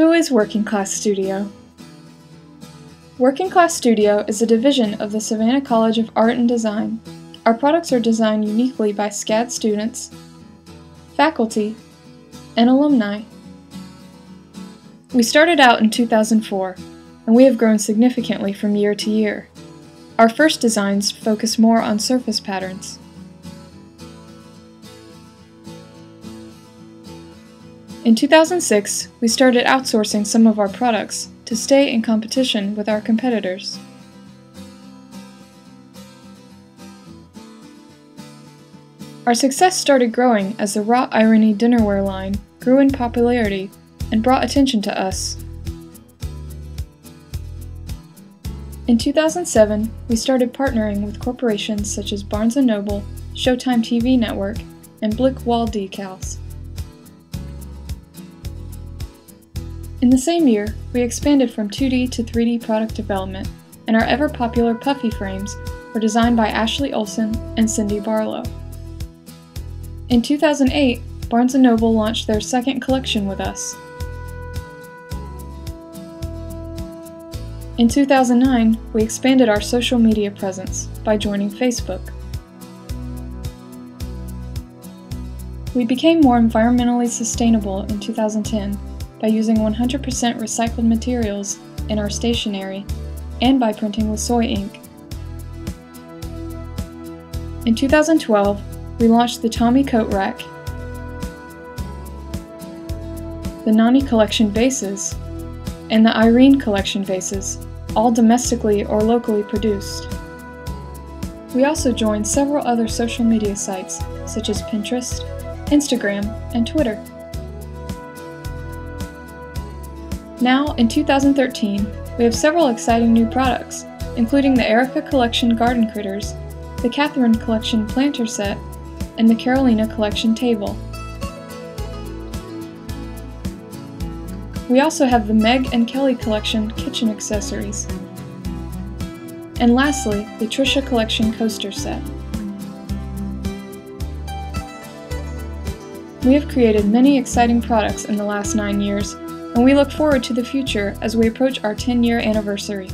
Who is Working Class Studio? Working Class Studio is a division of the Savannah College of Art and Design. Our products are designed uniquely by SCAD students, faculty, and alumni. We started out in 2004, and we have grown significantly from year to year. Our first designs focus more on surface patterns. In 2006, we started outsourcing some of our products to stay in competition with our competitors. Our success started growing as the Raw Irony dinnerware line grew in popularity and brought attention to us. In 2007, we started partnering with corporations such as Barnes & Noble, Showtime TV Network, and Blik Wall Decals. In the same year, we expanded from 2D to 3D product development, and our ever popular puffy frames were designed by Ashley Olson and Cindy Barlow. In 2008, Barnes & Noble launched their second collection with us. In 2009, we expanded our social media presence by joining Facebook. We became more environmentally sustainable in 2010 by using 100% recycled materials in our stationery and by printing with soy ink. In 2012, we launched the Tommy Coat Rack, the Nani Collection vases, and the Irene Collection vases, all domestically or locally produced. We also joined several other social media sites such as Pinterest, Instagram, and Twitter. Now, in 2013, we have several exciting new products, including the Erica Collection Garden Critters, the Catherine Collection Planter Set, and the Carolina Collection Table. We also have the Meg and Kelly Collection Kitchen Accessories. And lastly, the Trisha Collection Coaster Set. We have created many exciting products in the last nine years and we look forward to the future as we approach our 10 year anniversary.